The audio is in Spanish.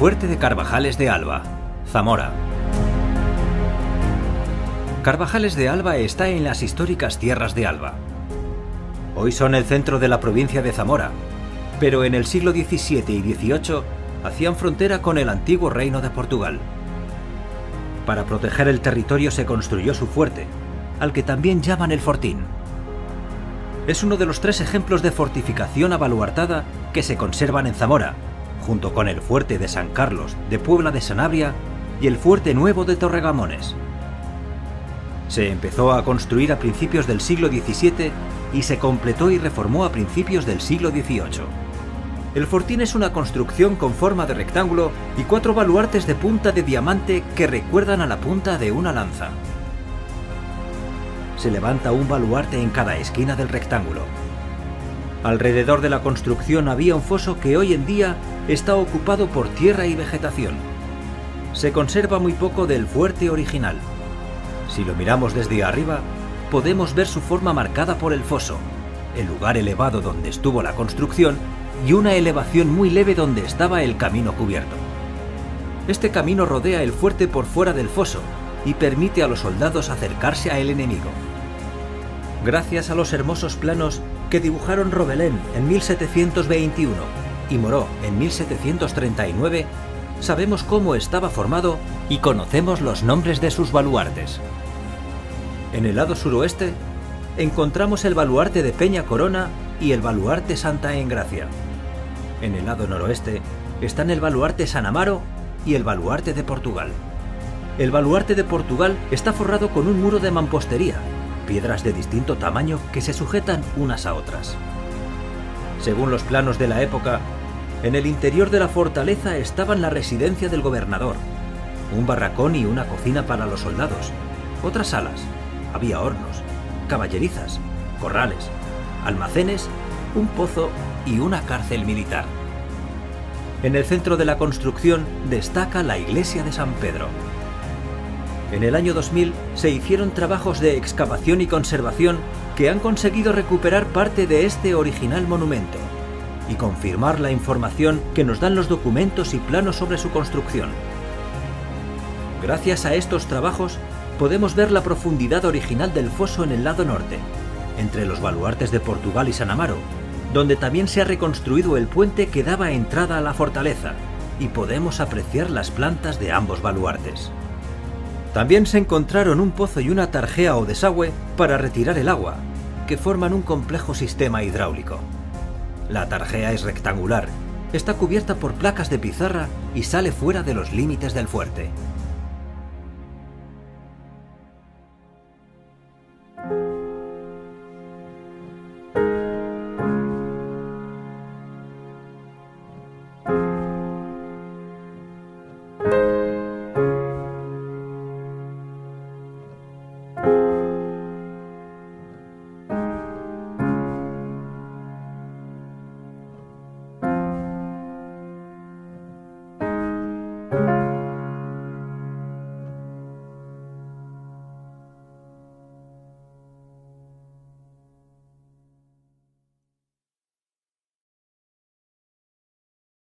Fuerte de Carvajales de Alba, Zamora. Carvajales de Alba está en las históricas tierras de Alba. Hoy son el centro de la provincia de Zamora, pero en el siglo XVII y XVIII hacían frontera con el antiguo reino de Portugal. Para proteger el territorio se construyó su fuerte, al que también llaman el fortín. Es uno de los tres ejemplos de fortificación abaluartada que se conservan en Zamora, junto con el fuerte de San Carlos de Puebla de Sanabria y el fuerte nuevo de Torregamones. Se empezó a construir a principios del siglo XVII y se completó y reformó a principios del siglo XVIII. El fortín es una construcción con forma de rectángulo y cuatro baluartes de punta de diamante que recuerdan a la punta de una lanza. Se levanta un baluarte en cada esquina del rectángulo. Alrededor de la construcción había un foso que hoy en día está ocupado por tierra y vegetación. Se conserva muy poco del fuerte original. Si lo miramos desde arriba, podemos ver su forma marcada por el foso, el lugar elevado donde estuvo la construcción y una elevación muy leve donde estaba el camino cubierto. Este camino rodea el fuerte por fuera del foso y permite a los soldados acercarse al enemigo. Gracias a los hermosos planos que dibujaron Robelén en 1721 y Moró en 1739, sabemos cómo estaba formado y conocemos los nombres de sus baluartes. En el lado suroeste encontramos el baluarte de Peña Corona y el baluarte Santa Engracia. En el lado noroeste están el baluarte San Amaro y el baluarte de Portugal. El baluarte de Portugal está forrado con un muro de mampostería, piedras de distinto tamaño que se sujetan unas a otras. Según los planos de la época, en el interior de la fortaleza estaban la residencia del gobernador, un barracón y una cocina para los soldados, otras salas, había hornos, caballerizas, corrales, almacenes, un pozo y una cárcel militar. En el centro de la construcción destaca la iglesia de San Pedro. En el año 2000 se hicieron trabajos de excavación y conservación que han conseguido recuperar parte de este original monumento y confirmar la información que nos dan los documentos y planos sobre su construcción. Gracias a estos trabajos podemos ver la profundidad original del foso en el lado norte, entre los baluartes de Portugal y San Amaro, donde también se ha reconstruido el puente que daba entrada a la fortaleza y podemos apreciar las plantas de ambos baluartes. También se encontraron un pozo y una tarjea o desagüe para retirar el agua, que forman un complejo sistema hidráulico. La tarjea es rectangular, está cubierta por placas de pizarra y sale fuera de los límites del fuerte.